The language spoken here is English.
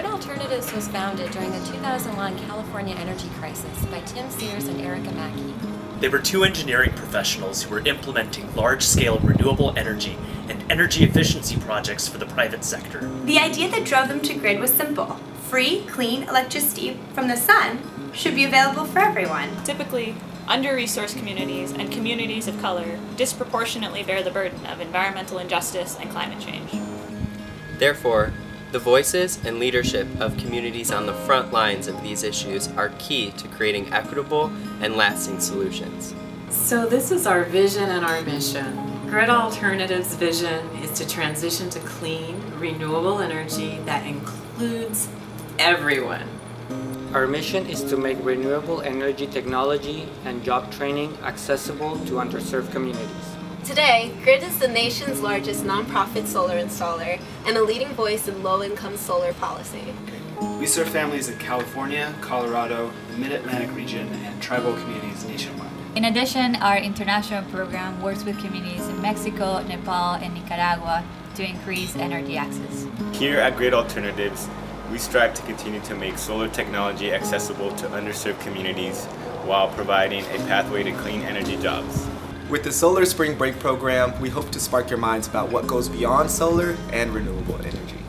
Grid Alternatives was founded during the 2001 California energy crisis by Tim Sears and Erica Mackey. They were two engineering professionals who were implementing large-scale renewable energy and energy efficiency projects for the private sector. The idea that drove them to Grid was simple. Free, clean electricity from the sun should be available for everyone. Typically, under-resourced communities and communities of color disproportionately bear the burden of environmental injustice and climate change. Therefore, the voices and leadership of communities on the front lines of these issues are key to creating equitable and lasting solutions. So this is our vision and our mission. Grid Alternatives' vision is to transition to clean, renewable energy that includes everyone. Our mission is to make renewable energy technology and job training accessible to underserved communities. Today, GRID is the nation's largest nonprofit solar installer and a leading voice in low-income solar policy. We serve families in California, Colorado, the Mid-Atlantic region, and tribal communities nationwide. In addition, our international program works with communities in Mexico, Nepal, and Nicaragua to increase energy access. Here at Grid Alternatives, we strive to continue to make solar technology accessible to underserved communities while providing a pathway to clean energy jobs. With the Solar Spring Break program, we hope to spark your minds about what goes beyond solar and renewable energy.